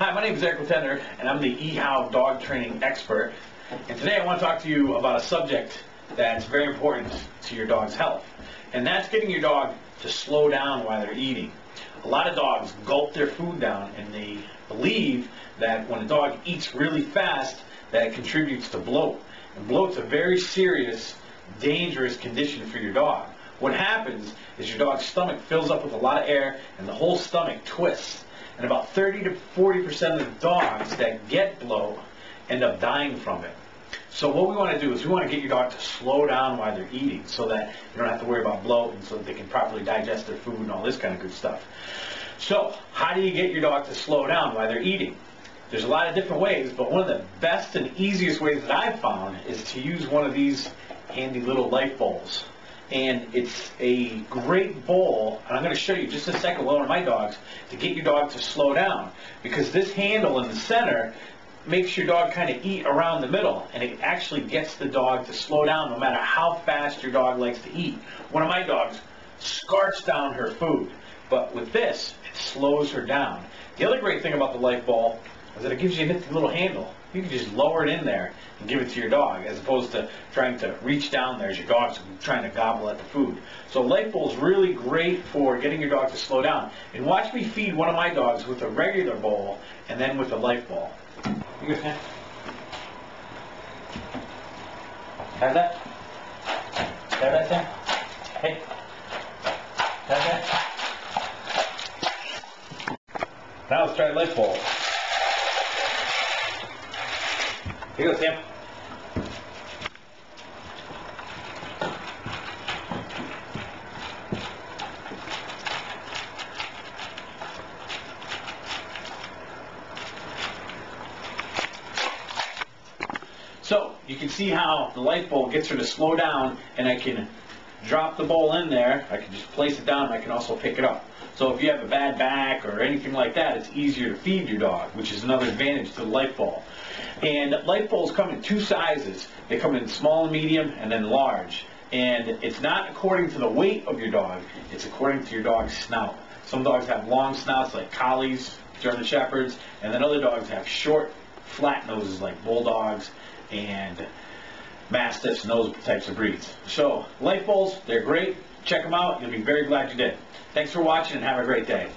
Hi, my name is Eric Letendre, and I'm the eHow dog training expert. And today I want to talk to you about a subject that's very important to your dog's health. And that's getting your dog to slow down while they're eating. A lot of dogs gulp their food down and they believe that when a dog eats really fast that it contributes to bloat. And bloat's a very serious, dangerous condition for your dog. What happens is your dog's stomach fills up with a lot of air and the whole stomach twists. And about 30 to 40% of the dogs that get bloat end up dying from it. So what we want to do is we want to get your dog to slow down while they're eating so that they don't have to worry about bloat and so that they can properly digest their food and all this kind of good stuff. So how do you get your dog to slow down while they're eating? There's a lot of different ways, but one of the best and easiest ways that I've found is to use one of these handy little light bowls. And it's a great bowl, and I'm going to show you just a second one of my dogs, to get your dog to slow down. Because this handle in the center makes your dog kind of eat around the middle, and it actually gets the dog to slow down no matter how fast your dog likes to eat. One of my dogs scarfs down her food, but with this, it slows her down. The other great thing about the light bowl is that it gives you a nifty little handle. You can just lower it in there and give it to your dog, as opposed to trying to reach down there as your dog's trying to gobble at the food. So light bowl is really great for getting your dog to slow down. And watch me feed one of my dogs with a regular bowl and then with a light good, Have that? Have that, Sam? Hey. Have that? Now let's try light bowl. Here you go, Sam. So you can see how the light bowl gets her to slow down and I can drop the bowl in there, I can just place it down and I can also pick it up. So if you have a bad back or anything like that, it's easier to feed your dog, which is another advantage to the light bowl. And light bowls come in two sizes. They come in small and medium and then large. And it's not according to the weight of your dog, it's according to your dog's snout. Some dogs have long snouts like collies, German shepherds, and then other dogs have short, flat noses like bulldogs and mastiffs and those types of breeds. So light bowls, they're great. Check them out. You'll be very glad you did. Thanks for watching and have a great day.